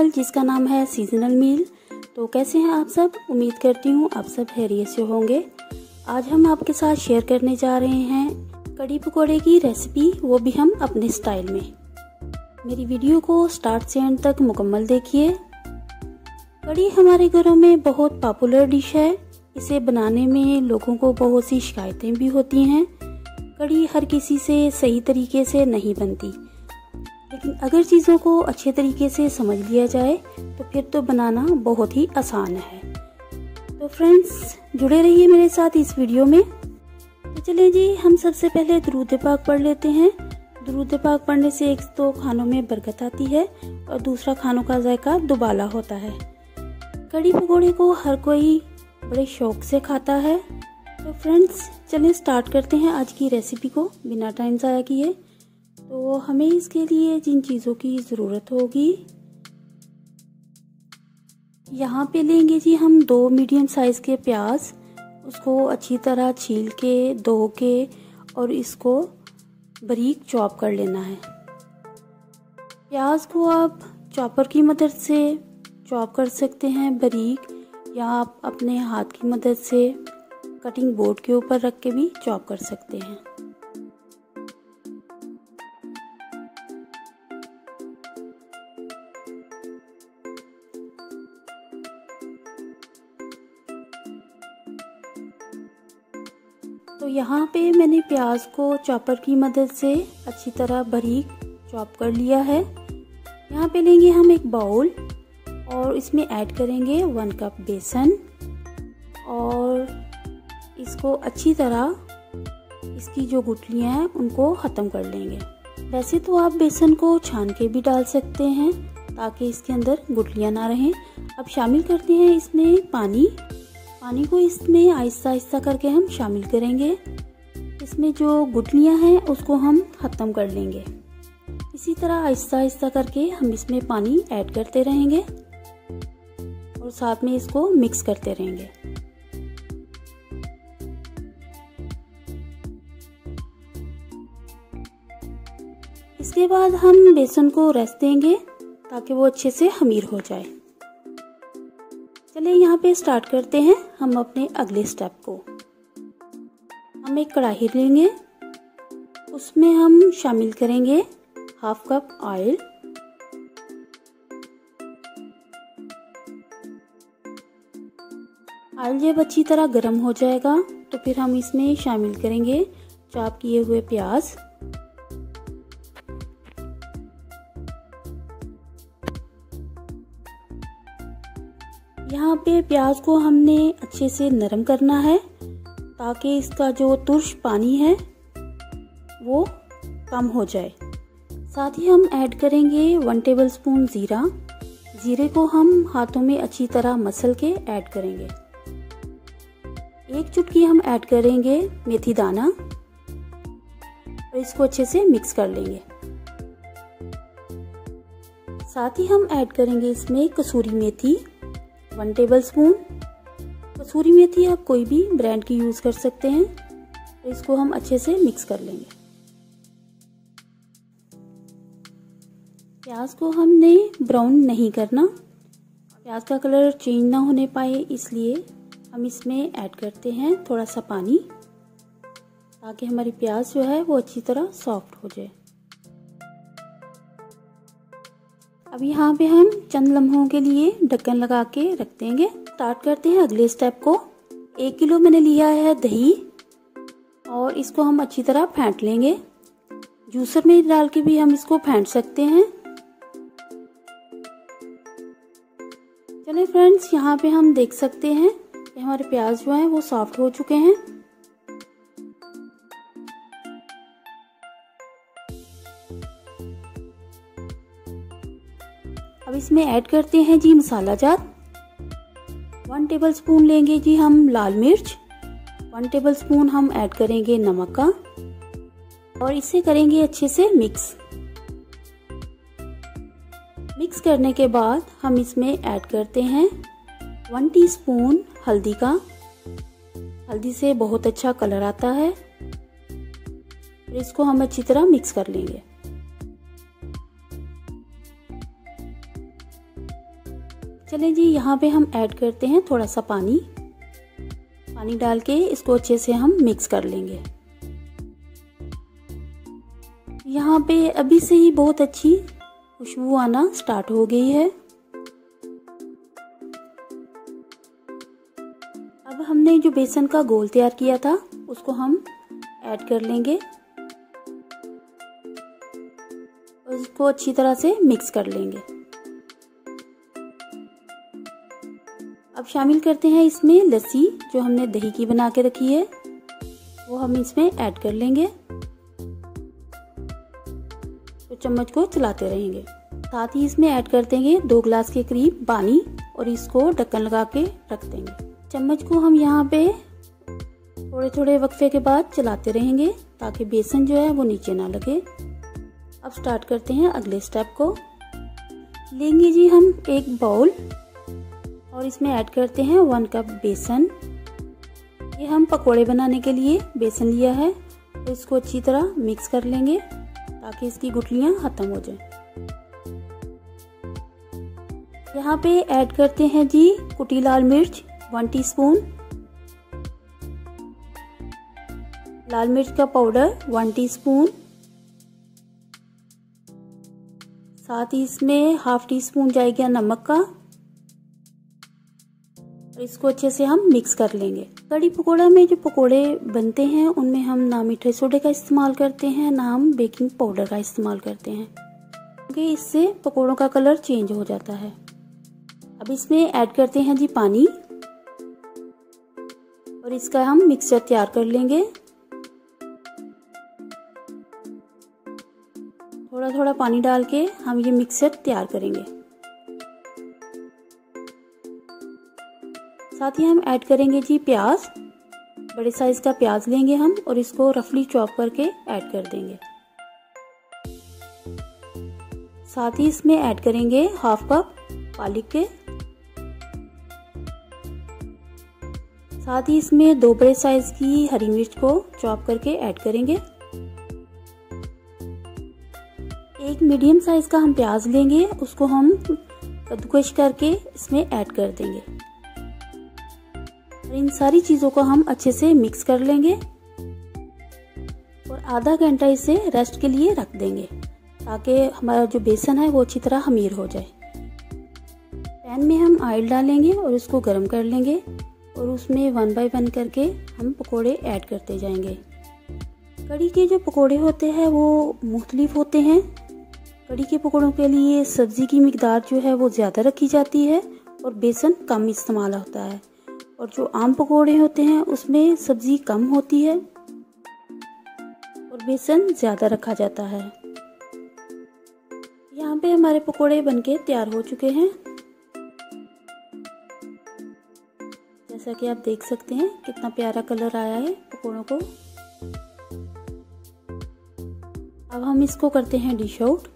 Channel जिसका नाम है सीजनल मील तो कैसे हैं आप सब? उम्मीद करती हूँ आप सब हैरियत से होंगे। आज हम आपके साथ शेयर करने जा रहे हैं कड़ी पकौड़े की रेसिपी वो भी हम अपने स्टाइल में। मेरी वीडियो को स्टार्ट से एंड तक मुकम्मल देखिए। कड़ी हमारे घरों में बहुत पॉपुलर डिश है। इसे बनाने में लोगों को बहुत सी शिकायतें भी होती हैं। कड़ी हर किसी से सही तरीके से नहीं बनती। लेकिन अगर चीज़ों को अच्छे तरीके से समझ लिया जाए तो फिर तो बनाना बहुत ही आसान है। तो फ्रेंड्स जुड़े रहिए मेरे साथ इस वीडियो में। तो चलिए जी, हम सबसे पहले दरूद पाक पढ़ लेते हैं। दरूद पाक पढ़ने से एक तो खानों में बरकत आती है और दूसरा खानों का जायका दुबाला होता है। कड़ी पकौड़े को हर कोई बड़े शौक से खाता है। तो फ्रेंड्स चलें स्टार्ट करते हैं आज की रेसिपी को। बिना टाइम ज़ाया किए। तो हमें इसके लिए जिन चीज़ों की ज़रूरत होगी, यहाँ पे लेंगे जी हम दो मीडियम साइज़ के प्याज, उसको अच्छी तरह छील के, धो के, और इसको बारीक चॉप कर लेना है। प्याज को आप चॉपर की मदद से चॉप कर सकते हैं बारीक, या आप अपने हाथ की मदद से कटिंग बोर्ड के ऊपर रख के भी चॉप कर सकते हैं। तो यहाँ पे मैंने प्याज को चॉपर की मदद से अच्छी तरह बारीक चॉप कर लिया है। यहाँ पे लेंगे हम एक बाउल और इसमें ऐड करेंगे वन कप बेसन और इसको अच्छी तरह इसकी जो गुटलियाँ हैं, उनको ख़त्म कर लेंगे। वैसे तो आप बेसन को छान के भी डाल सकते हैं ताकि इसके अंदर गुटलियाँ ना रहें। अब शामिल करते हैं इसमें पानी। पानी को इसमें आहिस्ता आहिस्ता करके हम शामिल करेंगे। इसमें जो गुटलियाँ हैं, उसको हम ख़त्म कर लेंगे। इसी तरह आहिस्ता आहिस्ता करके हम इसमें पानी ऐड करते रहेंगे और साथ में इसको मिक्स करते रहेंगे। इसके बाद हम बेसन को रेस्ट देंगे ताकि वो अच्छे से खमीर हो जाए। चलिए यहाँ पे स्टार्ट करते हैं हम अपने अगले स्टेप को। हम एक कढ़ाई लेंगे। उसमें हम शामिल करेंगे हाफ़ कप ऑयल ऑयल जब अच्छी तरह गर्म हो जाएगा तो फिर हम इसमें शामिल करेंगे चॉप किए हुए प्याज। यहाँ पे प्याज को हमने अच्छे से नरम करना है ताकि इसका जो तुर्श पानी है वो कम हो जाए। साथ ही हम ऐड करेंगे वन टेबल स्पून ज़ीरा। ज़ीरे को हम हाथों में अच्छी तरह मसल के ऐड करेंगे। एक चुटकी हम ऐड करेंगे मेथी दाना। और इसको अच्छे से मिक्स कर लेंगे। साथ ही हम ऐड करेंगे इसमें कसूरी मेथी। वन टेबल स्पून कसूरी मेथी आप कोई भी ब्रांड की यूज़ कर सकते हैं। तो इसको हम अच्छे से मिक्स कर लेंगे। प्याज को हमने ब्राउन नहीं करना। प्याज का कलर चेंज ना होने पाए, इसलिए हम इसमें ऐड करते हैं थोड़ा सा पानी। ताकि हमारी प्याज जो है वो अच्छी तरह सॉफ्ट हो जाए। अब यहाँ पे हम चंद लम्हों के लिए ढक्कन लगा के रख देंगे। स्टार्ट करते हैं अगले स्टेप को। एक किलो मैंने लिया है दही और इसको हम अच्छी तरह फेंट लेंगे। जूसर में डाल के भी हम इसको फेंट सकते हैं। चले फ्रेंड्स यहाँ पे हम देख सकते हैं कि हमारे प्याज जो है वो सॉफ्ट हो चुके हैं। अब इसमें ऐड करते हैं जी मसाला जात वन टेबल स्पून लेंगे जी हम लाल मिर्च। वन टेबल स्पून हम ऐड करेंगे नमक का। और इसे करेंगे अच्छे से मिक्स। मिक्स करने के बाद हम इसमें ऐड करते हैं वन टीस्पून हल्दी का। हल्दी से बहुत अच्छा कलर आता है। और इसको हम अच्छी तरह मिक्स कर लेंगे। चलें जी, यहाँ पे हम ऐड करते हैं थोड़ा सा पानी। पानी डाल के इसको अच्छे से हम मिक्स कर लेंगे। यहाँ पे अभी से ही बहुत अच्छी खुशबू आना स्टार्ट हो गई है। अब हमने जो बेसन का गोल तैयार किया था, उसको हम ऐड कर लेंगे। और इसको अच्छी तरह से मिक्स कर लेंगे। अब शामिल करते हैं इसमें लस्सी, जो हमने दही की बना के रखी है। वो हम इसमें ऐड कर लेंगे। तो चम्मच को चलाते रहेंगे। साथ ही इसमें ऐड कर देंगे दो ग्लास के करीब पानी और इसको ढक्कन लगा के रख देंगे। चम्मच को हम यहाँ पे थोड़े थोड़े वक्फे के बाद चलाते रहेंगे, ताकि बेसन जो है वो नीचे ना लगे। अब स्टार्ट करते हैं अगले स्टेप को। लेंगे जी हम एक बाउल और इसमें ऐड करते हैं वन कप बेसन। ये हम पकोड़े बनाने के लिए बेसन लिया है। तो इसको अच्छी तरह मिक्स कर लेंगे ताकि इसकी गुठलियाँ खत्म हो जाए। यहाँ पे ऐड करते हैं जी कुटी लाल मिर्च, वन टीस्पून। लाल मिर्च का पाउडर, वन टीस्पून। साथ ही इसमें हाफ़ टी स्पून जाएगा नमक का। और इसको अच्छे से हम मिक्स कर लेंगे। कड़ी पकोड़ा में जो पकोड़े बनते हैं, उनमें हम ना मीठे सोडे का इस्तेमाल करते हैं, ना हम बेकिंग पाउडर का इस्तेमाल करते हैं। क्योंकि इससे पकोड़ों का कलर चेंज हो जाता है। अब इसमें ऐड करते हैं जी पानी। और इसका हम मिक्सचर तैयार कर लेंगे। थोड़ा थोड़ा पानी डाल के हम ये मिक्सचर तैयार करेंगे। साथ ही हम ऐड करेंगे जी प्याज। बड़े साइज़ का प्याज लेंगे हम और इसको रफली चॉप करके ऐड कर देंगे। साथ ही इसमें ऐड करेंगे हाफ़ कप पालक के। साथ ही इसमें दो बड़े साइज़ की हरी मिर्च को चॉप करके ऐड करेंगे। एक मीडियम साइज़ का हम प्याज लेंगे, उसको हम कद्दूकश करके इसमें ऐड कर देंगे। और इन सारी चीज़ों को हम अच्छे से मिक्स कर लेंगे और आधा घंटा इसे रेस्ट के लिए रख देंगे ताकि हमारा जो बेसन है वो अच्छी तरह खमीर हो जाए। पैन में हम ऑयल डालेंगे और उसको गर्म कर लेंगे और उसमें वन बाय वन करके हम पकोड़े ऐड करते जाएँगे। कड़ी के जो पकोड़े होते हैं वो मुख्तलिफ़ होते हैं। कड़ी के पकोड़ों के लिए सब्ज़ी की मकदार जो है वो ज़्यादा रखी जाती है और बेसन कम इस्तेमाल होता है। और जो आम पकौड़े होते हैं, उसमें सब्ज़ी कम होती है और बेसन ज़्यादा रखा जाता है। यहाँ पे हमारे पकोड़े बनके तैयार हो चुके हैं। जैसा कि आप देख सकते हैं, कितना प्यारा कलर आया है पकौड़ों को। अब हम इसको करते हैं डिश आउट।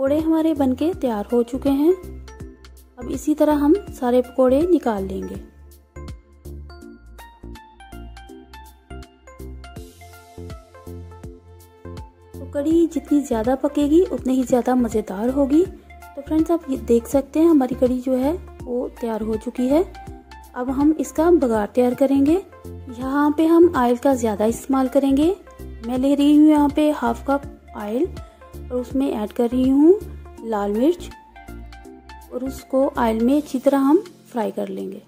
पकौड़े हमारे बनके तैयार हो चुके हैं। अब इसी तरह हम सारे पकौड़े निकाल लेंगे। तो कड़ी जितनी ज़्यादा पकेगी, उतनी ही ज़्यादा मज़ेदार होगी। तो फ्रेंड्स, आप देख सकते हैं, हमारी कड़ी जो है, वो तैयार हो चुकी है। अब हम इसका बघार तैयार करेंगे। यहाँ पे हम आयल का ज़्यादा इस्तेमाल करेंगे। मैं ले रही हूँ यहाँ पे हाफ़ कप ऑयल और उसमें ऐड कर रही हूँ लाल मिर्च और उसको ऑयल में अच्छी तरह हम फ्राई कर लेंगे।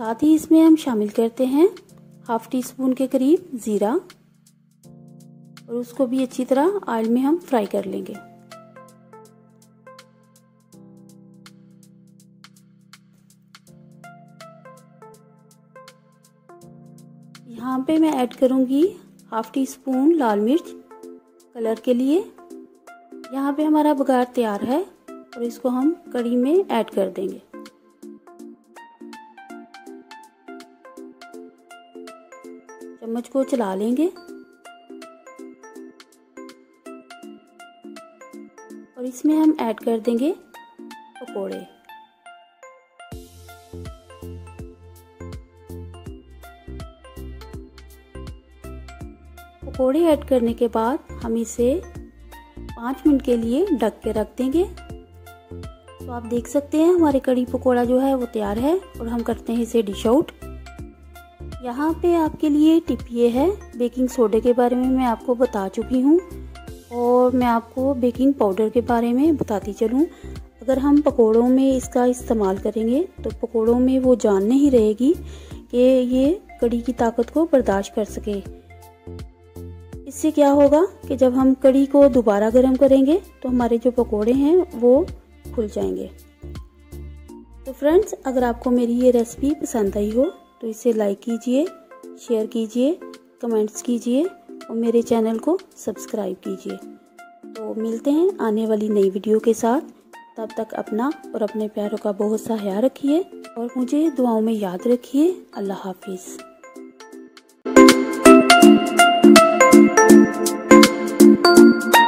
साथ ही इसमें हम शामिल करते हैं हाफ़ टी स्पून के करीब ज़ीरा और उसको भी अच्छी तरह ऑयल में हम फ्राई कर लेंगे। यहाँ पे मैं ऐड करूँगी हाफ़ टी स्पून लाल मिर्च कलर के लिए। यहाँ पे हमारा बघार तैयार है और इसको हम कड़ी में ऐड कर देंगे। चम्मच को चला लेंगे। और इसमें हम ऐड कर देंगे पकोड़े। पकोड़े ऐड करने के बाद हम इसे पाँच मिनट के लिए ढक के रख देंगे। तो आप देख सकते हैं हमारे कड़ी पकोड़ा जो है वो तैयार है और हम करते हैं इसे डिश आउट। यहाँ पे आपके लिए टिप ये है, बेकिंग सोडे के बारे में मैं आपको बता चुकी हूँ और मैं आपको बेकिंग पाउडर के बारे में बताती चलूँ। अगर हम पकोड़ों में इसका इस्तेमाल करेंगे तो पकोड़ों में वो जान नहीं रहेगी कि ये कड़ी की ताकत को बर्दाश्त कर सके। इससे क्या होगा कि जब हम कड़ी को दोबारा गर्म करेंगे तो हमारे जो पकोड़े हैं, वो खुल जाएँगे। तो फ्रेंड्स, अगर आपको मेरी ये रेसिपी पसंद आई हो तो इसे लाइक कीजिए, शेयर कीजिए, कमेंट्स कीजिए और मेरे चैनल को सब्सक्राइब कीजिए। तो मिलते हैं आने वाली नई वीडियो के साथ। तब तक अपना और अपने प्यारों का बहुत सा ख्याल रखिए और मुझे दुआओं में याद रखिए। अल्लाह हाफिज़। Thank you.